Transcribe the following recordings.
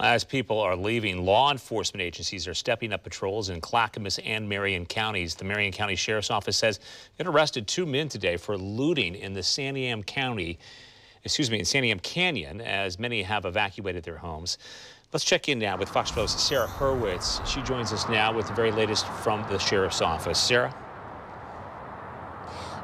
As people are leaving, law enforcement agencies are stepping up patrols in Clackamas and Marion counties. The Marion County Sheriff's Office says it arrested two men today for looting in the Santiam County, excuse me, in Santiam Canyon, as many have evacuated their homes. Let's check in now with Fox 12's Sarah Hurwitz. She joins us now with the very latest from the Sheriff's Office. Sarah?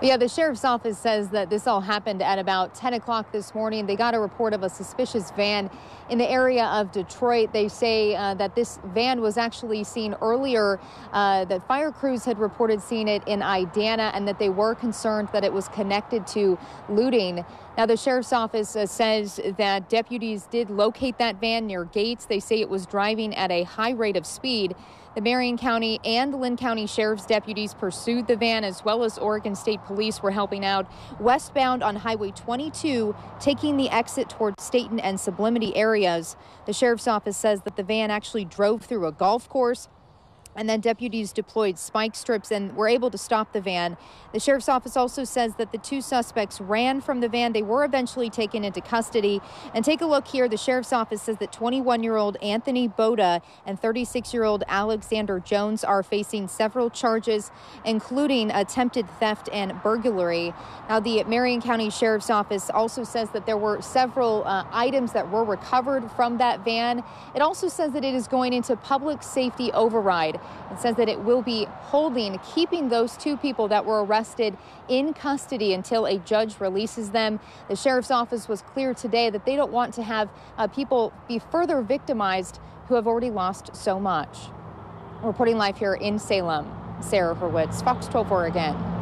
Yeah, the sheriff's office says that this all happened at about 10 o'clock this morning. They got a report of a suspicious van in the area of Detroit. They say uh, that this van was actually seen earlier, uh, that fire crews had reported seeing it in Idanha and that they were concerned that it was connected to looting. Now, the sheriff's office uh, says that deputies did locate that van near gates. They say it was driving at a high rate of speed. The Marion County and Linn County Sheriff's deputies pursued the van as well as Oregon State Police were helping out westbound on Highway 22, taking the exit toward Stayton and Sublimity areas. The Sheriff's Office says that the van actually drove through a golf course and then deputies deployed spike strips and were able to stop the van. The sheriff's office also says that the two suspects ran from the van. They were eventually taken into custody. And take a look here. The sheriff's office says that 21 year old Anthony Boda and 36 year old Alexander Jones are facing several charges, including attempted theft and burglary. Now, the Marion County Sheriff's Office also says that there were several uh, items that were recovered from that van. It also says that it is going into public safety override. It says that it will be holding, keeping those two people that were arrested in custody until a judge releases them. The sheriff's office was clear today that they don't want to have uh, people be further victimized who have already lost so much. Reporting live here in Salem, Sarah Hurwitz, Fox 12 Oregon.